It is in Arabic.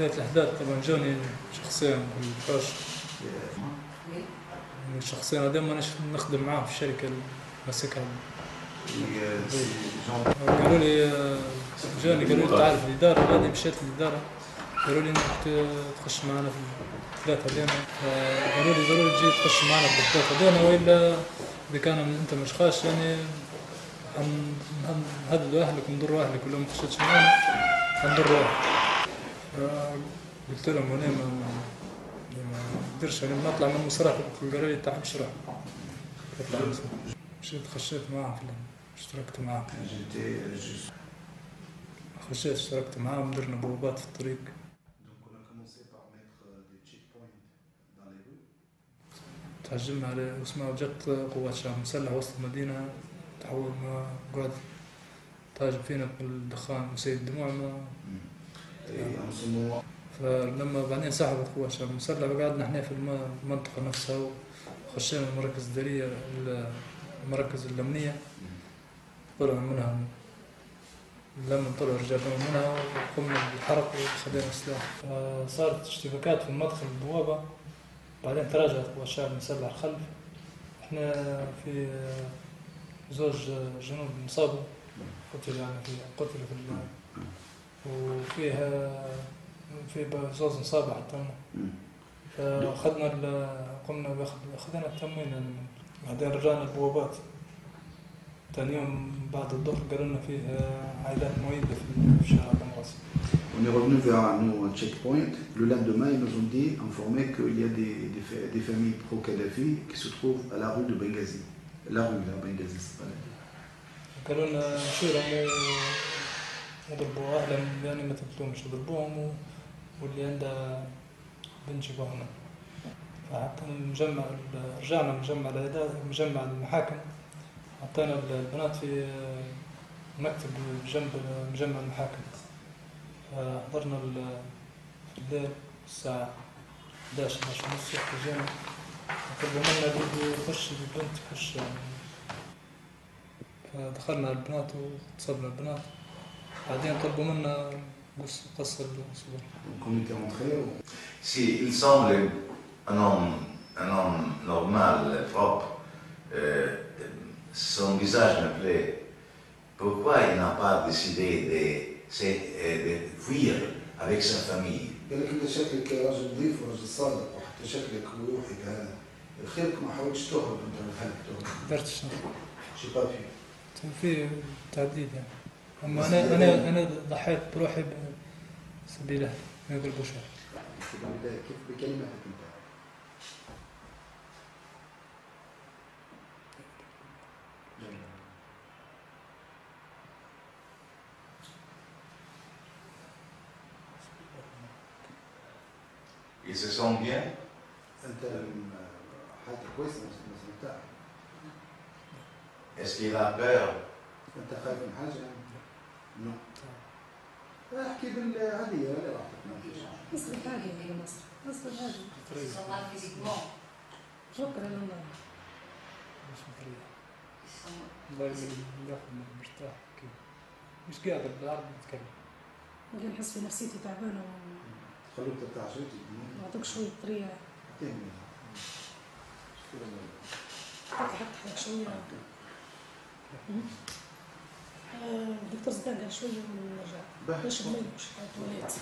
بداية الأحداث طبعا جوني شخصيا النقاش شخصيا هذا مانيش نخدم معاه في الشركة اللي ماسكها قالوا لي جاني قالوا لي تعال في الإدارة غادي مشيت للإدارة. قالوا لي إنك تخش معنا في الثلاثة هذينا. قالوا لي ضروري تجي تخش معنا في الثلاثة هذينا وإلا إذا كان أنت مش خاش يعني هن- هنهددوا أهلك ونضروا أهلك ولو ما خشيتش معانا هنضروا أهلك. قلت لهم أنا ما نقدرش يعني نطلع من المسرح قالوا لي من المسرح مشيت خشيت ال- اشتركت معاهم. خشيت اشتركت معاهم درنا بوابات في الطريق. تهجمنا على اسمها جت قوات شام مسلح وسط المدينة تحول ما قعد تهاجم فينا بالدخان وسيل الدموع ما فلما بعدين سحبت قوات شام مسلح وقعدنا إحنا في الم- المنطقة نفسها وخشينا المراكز الإدارية المراكز الأمنية. طلعوا منها. لما طلعوا الرجال منها وقمنا بالحرق وخدينا السلاح. صارت اشتباكات في مدخل البوابة. بعدين تراجعت قوات الشعب المسلح الخلف. إحنا في زوج جنود انصابوا قتل يعني في قتلوا في وفيها في ب- زوج انصابوا حتى هم. فأخذنا قمنا باخذ أخذنا التموين بعدين رجعنا البوابات ثاني يوم بعد الظهر قالوا لنا فيه عائلات مويدة في شارع بنغاز On est revenu vers nos checkpoints. Le lendemain, ils nous ont dit, informé qu'il y a des, des, des familles pro-Kadhafi qui se trouvent à la rue de Benghazi. La rue, là, Benghazi, c'est pas la ville. قالوا لنا نشيرهم و- وضربوا أهلهم يعني ما تقتلهمش ضربوهم واللي عنده بنت جابوهم فحتى المجمع ال- رجعنا مجمع مجمع المحاكم. حطينا البنات في مكتب جنب مجمع المحاكم. فحضرنا ال- في الليل الساعة 11 11 ونص جينا. اللي بده يخش بالبنت يخش يعني. فدخلنا البنات واتصلنا البنات. بعدين طلبوا منا قص قص الصبر Donc on était rentrés. on- Si, il semble un homme, un homme normal, propre. Euh, son visage me plaît. Pourquoi il n'a pas décidé de, c'est, euh, de fuir avec sa famille قال لك انت شكلك راجل نظيف وراجل صادق وحتى شكلك وروحك هذا خيرك ما حاولتش تهرب انت من الحلق تهرب قدرتش شي با في في تعديد يعني أما أنا أنا أنا ضحيت بروحي بسبيل أهلي ما يقلبوش أهلي. كيف بكلمتك انت Il se sent bien Est-ce qu'il a peur احكي بالعادية ولا راحتك ما فيش. اصبر عادي يا مصر اصبر عادي شكرا لله. مش مطريح. الله. يمن ياخذ من مرتاح كذا مش قادر بالعربي نتكلم. اللي نحس في نفسيتي تعبانه خلوك ترتاح شوي ونعطيك شوية طريقة. تهمني حتى حتى حتى شوية. الدكتور زدان قال شوية ونرجع باش ما يبقاش التواليت